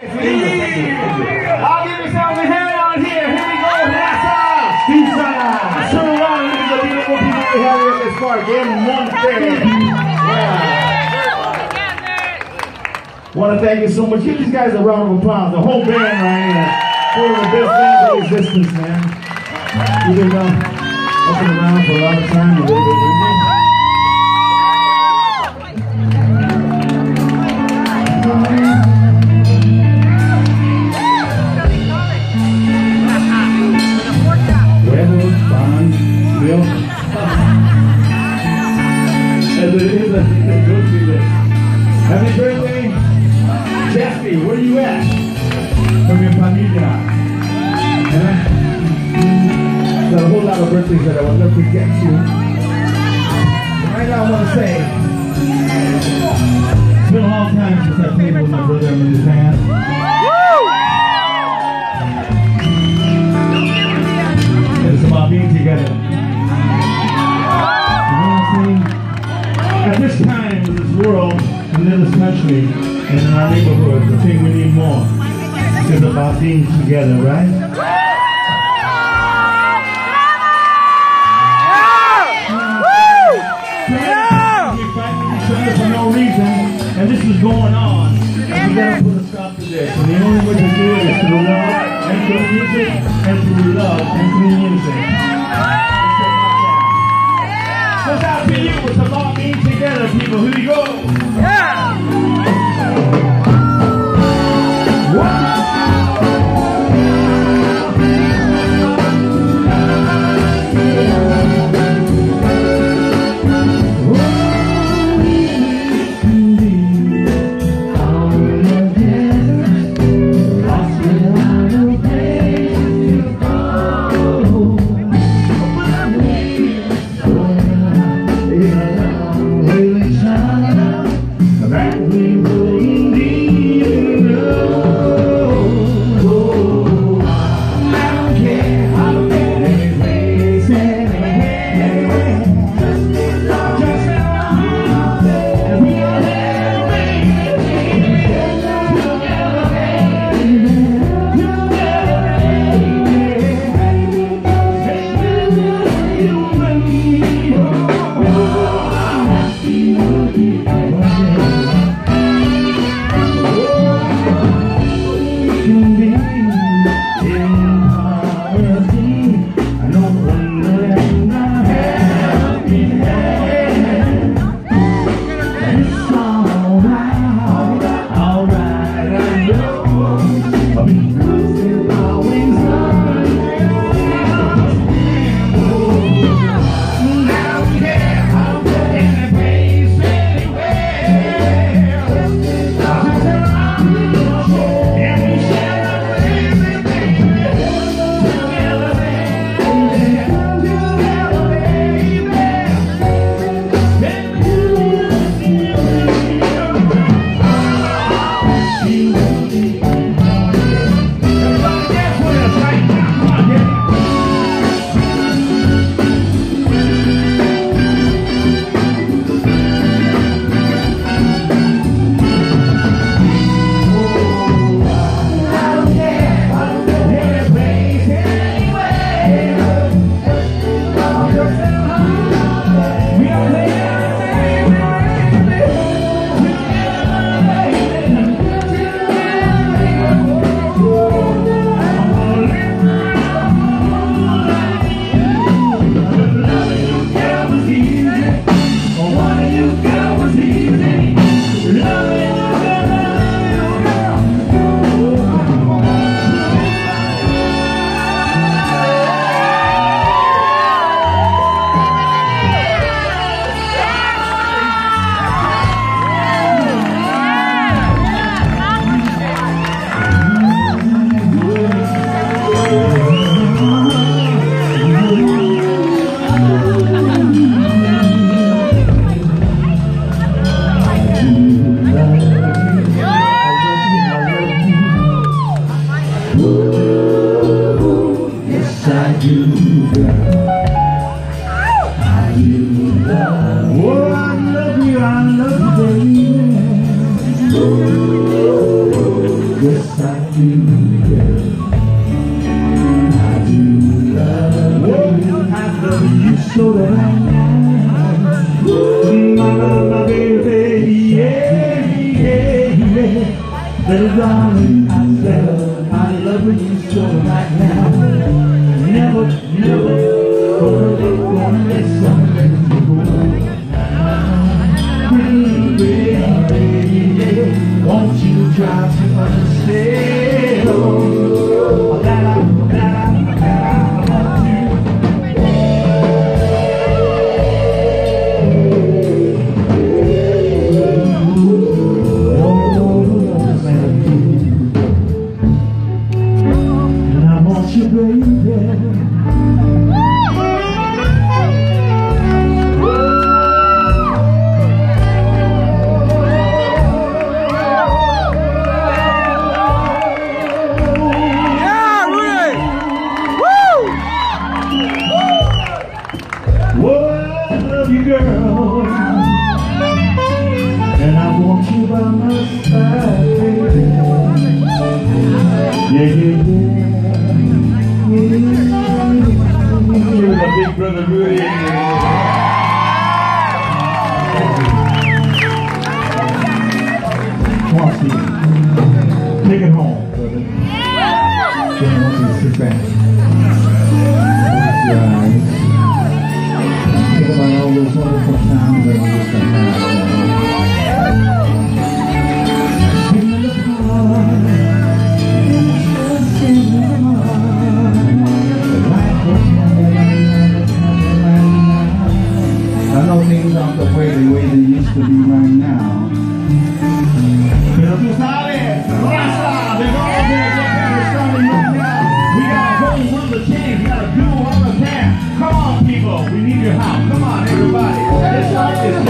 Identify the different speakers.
Speaker 1: I'll give yourselves a hand on here. Here we go. NASA. Eastside. Turn around look at the beautiful people we have here this park. In. Yeah. Want to thank you so much. Give these guys a round of applause. The whole band right here. One of the best bands in existence, man. You've been uh, up and around for a lot of time. Get to. Right now I want to say, it's been a long time since I played with my brother in his band. And it's about being together. You know? At this time in this world, and in this country, and in our neighborhood, the thing we need more is about being together, right? Reason, and this is going on. We gotta put a stop to this. And the only way to do it is through love and through music and through love and through music. So it's out to you. It's about being together, people. Here we go. you. Oh, so My, my, my baby, yeah, yeah, yeah Little darling, I said I love you so right now Never, never, forever gonna let something go Baby, baby, yeah Won't you try to understand? alone. I love you, girl. And I want you by my side, baby. Yeah, yeah, yeah. yeah. Give big brother Rudy. Chauncey, take it home, brother. What?